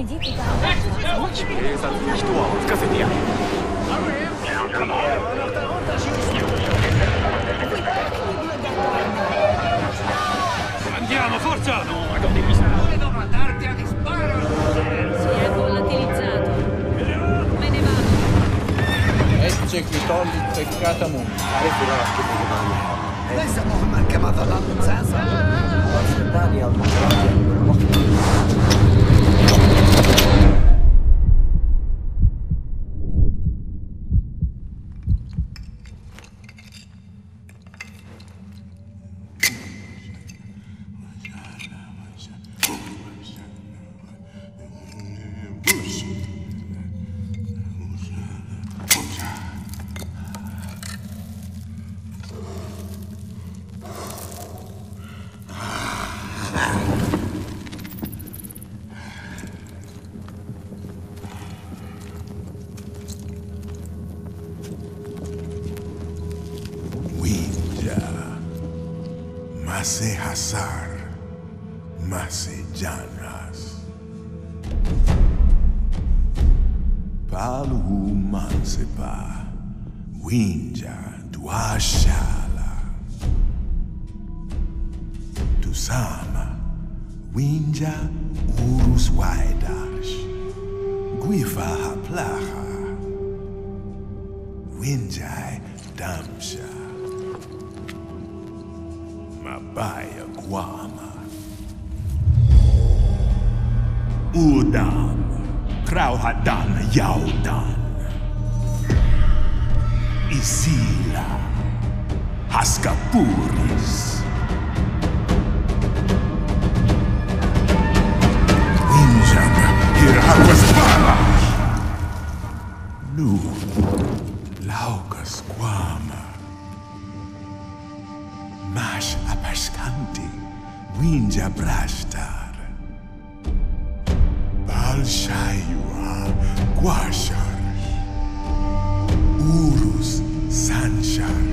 следит и Andiamo, forza! No, madonna, mi Dove dovrà darti a disparo? Si è volatilizzato. Me ne vado. Exequitò l'impeccata mummia. Avete la schiena di mano. Lei sa come mancava dalla Luzzanza. Quasi anni al mondo. Mase Janas. Palhu Mansepa. Winja Dwashala. Tusama. Winja Urus Waidash. Guifa Haplaha. Winjai Damsha. Mabaya Guama. Udam. Krauhadan Yaudan. Isila. Haskapuris. Winjam Hirhawaspala. Nu. Laukas Guama. Mash Apashkanti, Winja Brashtar, Balshayua, Guashar, Urus Sanshar,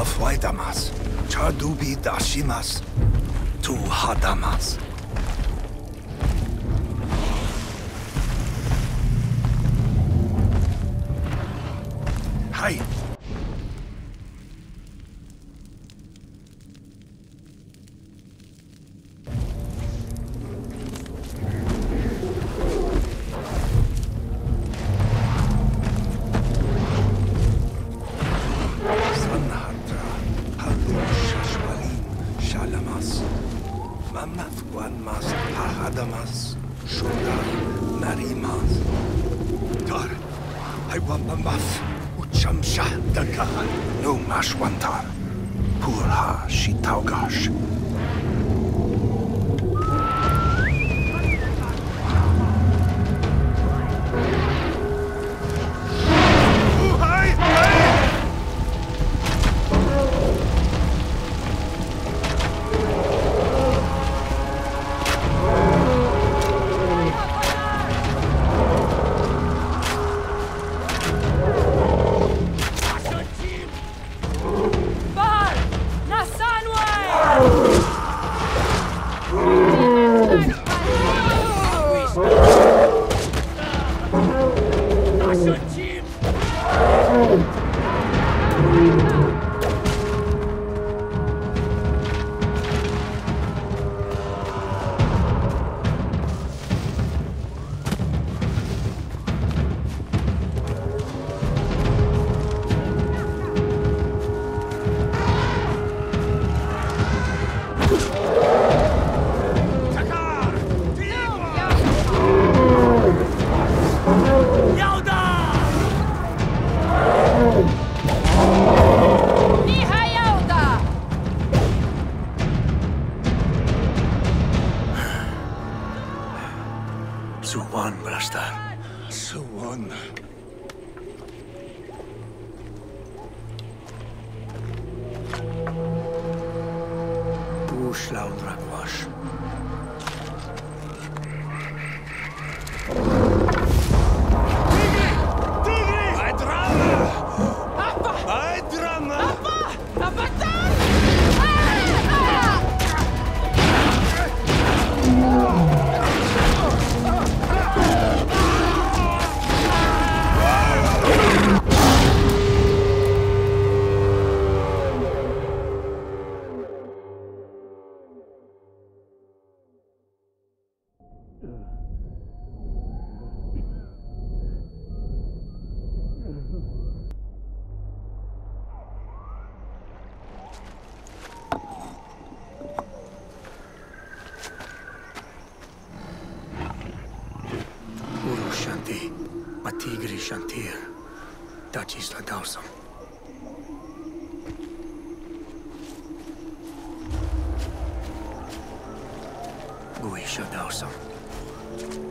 Mama fuaidamas. Chadubi dashimas. Tu hadamas. Iwambamaf, Uchamsha Daka, No Mashwantar, Purha Shitaugash. Dachis Ladausam. Gui Shadausam.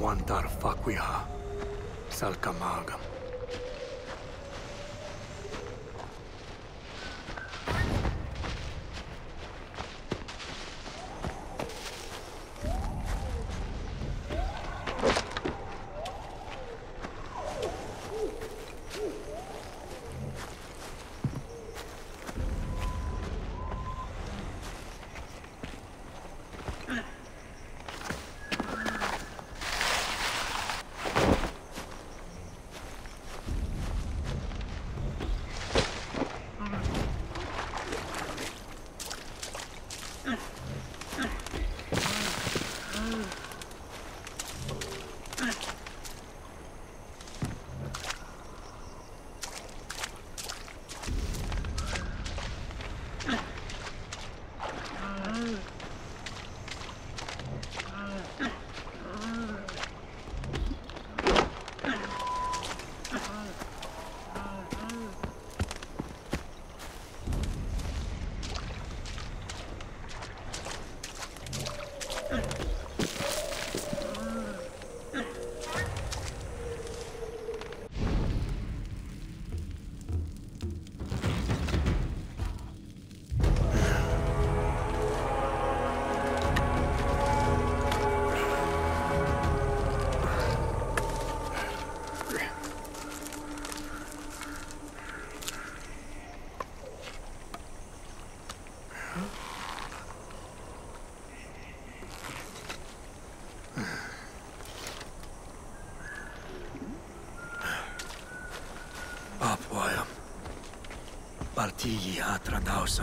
one dar faquia salcamagam. Ти я отрадався.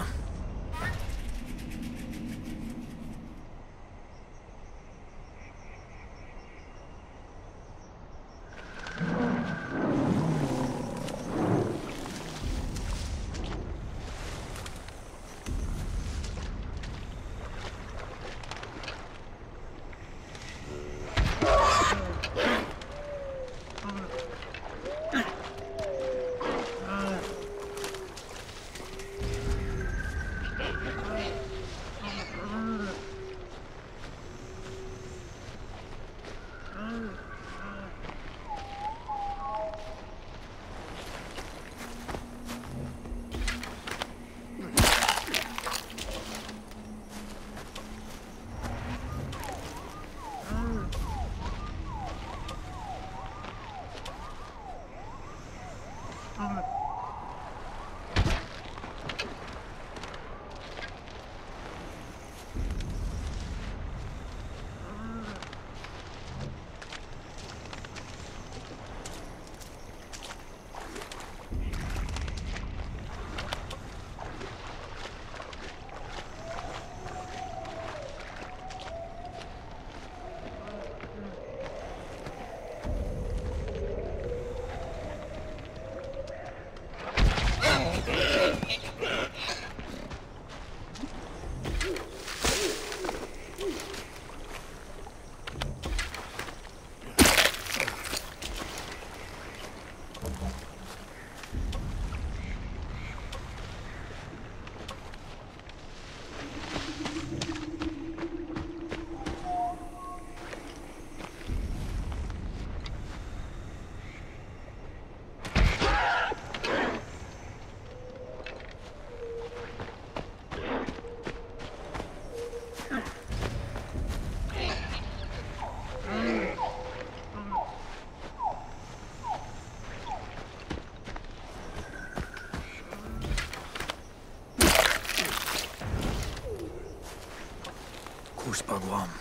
Húsbagvam,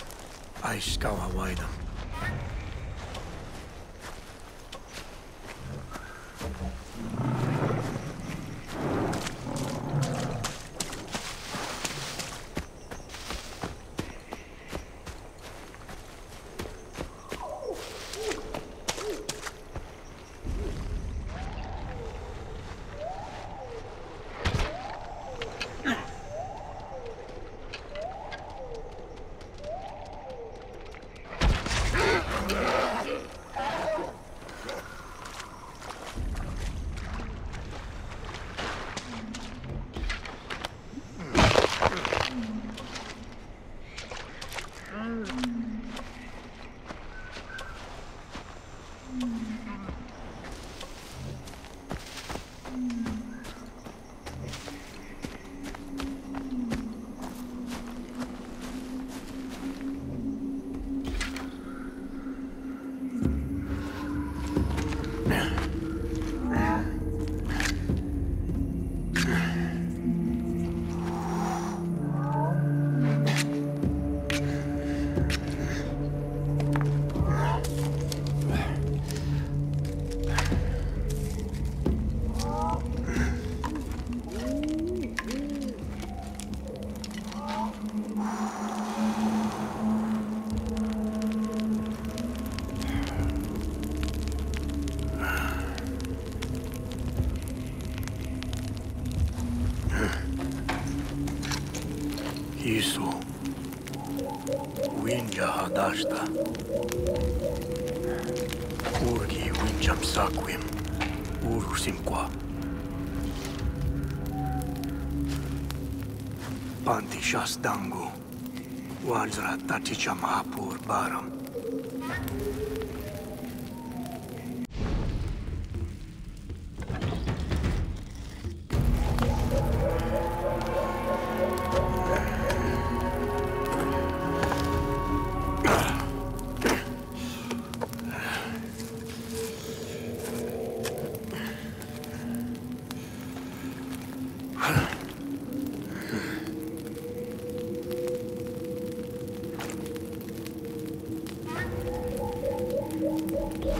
æskawa væðum. Isu. Winja hadashta. Urgi winjam sakwim. Urusim qua. Panti shastangu. Wajra taticham hapur baram.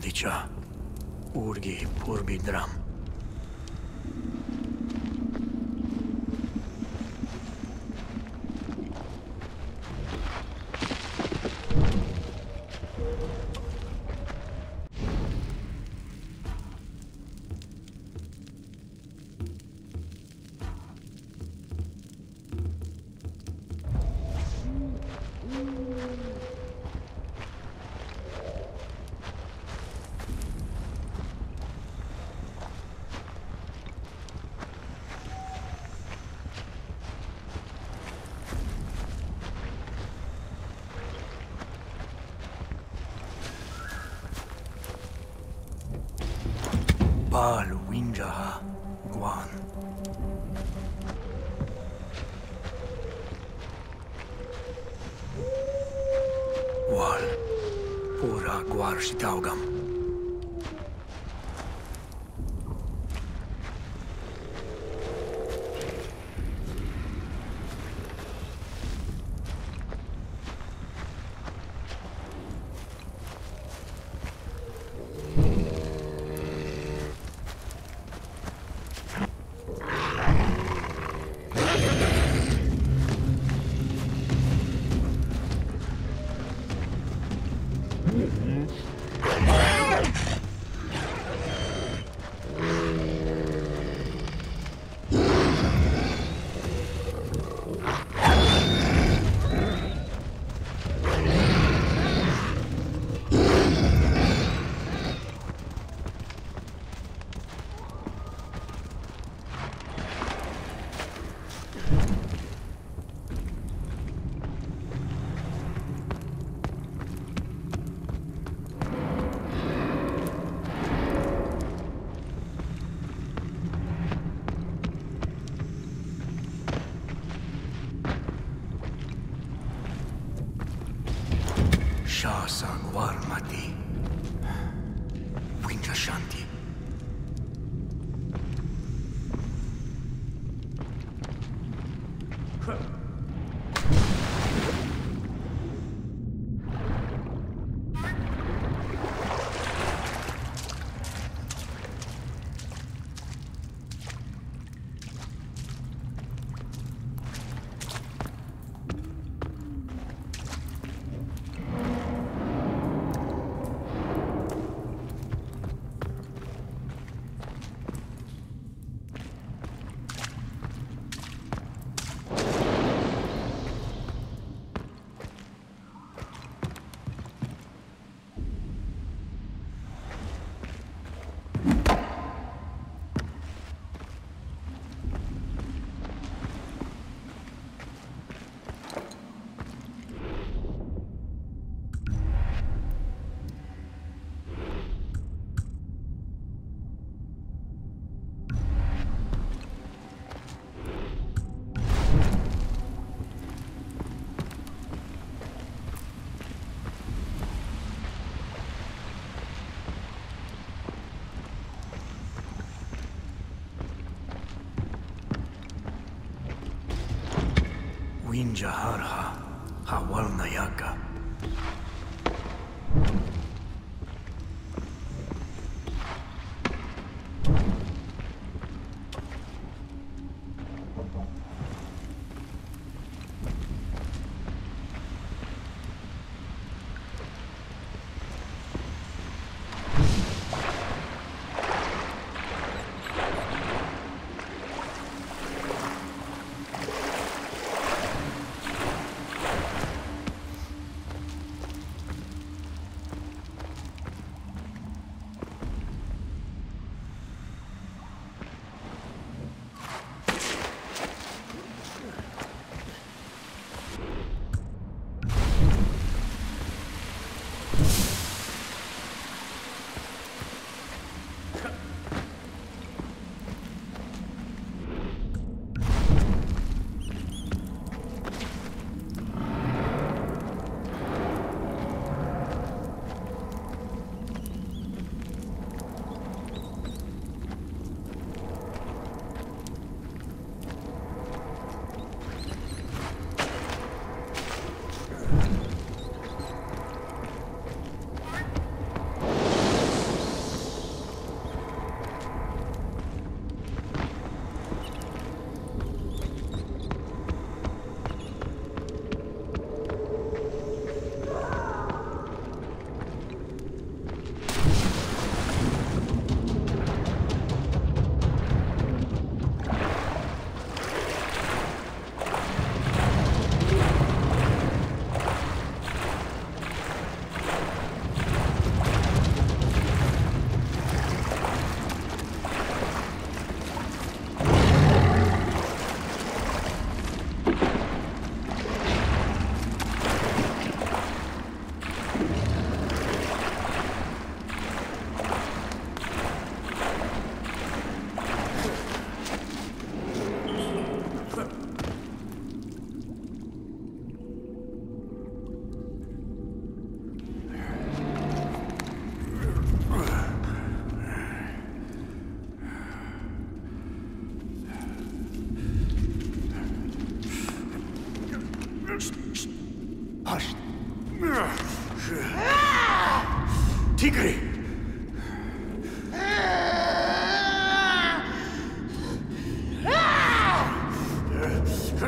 Rodića, Urgi Purbidram. Dram. Shasa Guarmati. Winja Shanti. Winja Harha. Hawal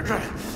热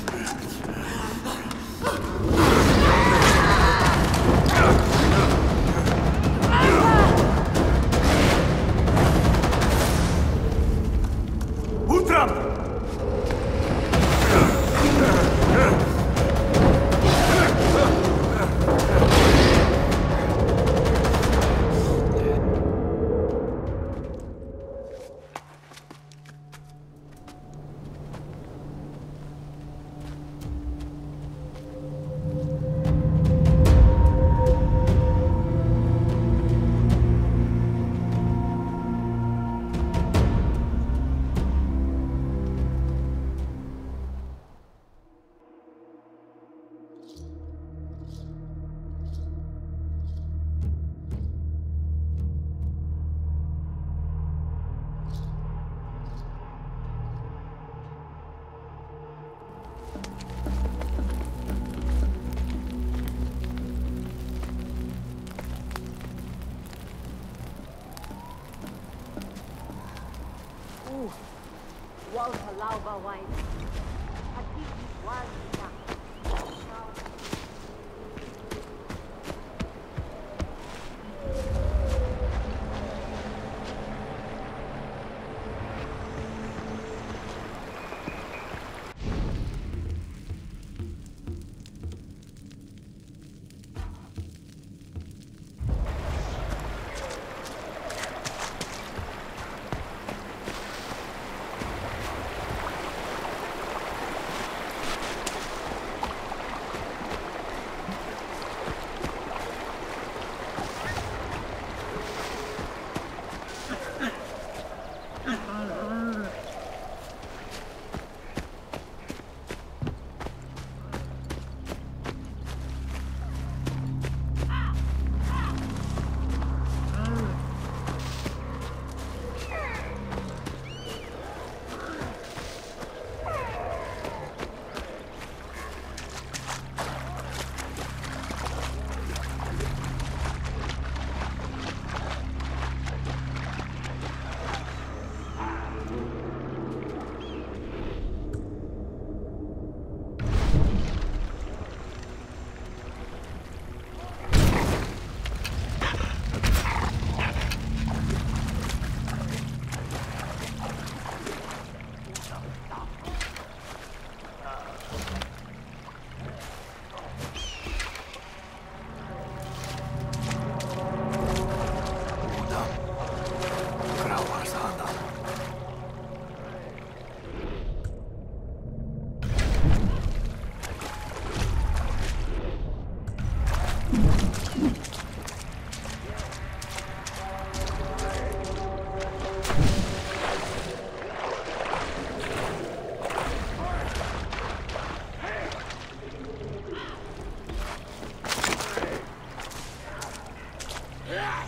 Hawaii. Ah!